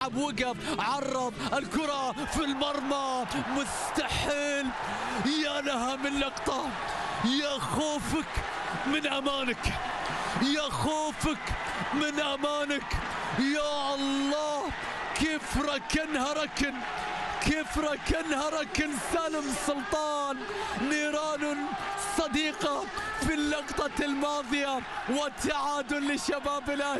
وقف عرض الكرة في المرمى. مستحيل. يا لها من لقطة. يا خوفك من أمانك. يا خوفك من أمانك. يا الله. كيف ركنها ركن كيف ركنها ركن سالم سلطان. نيران صديقة في اللقطة الماضية. والتعادل لشباب الأهلي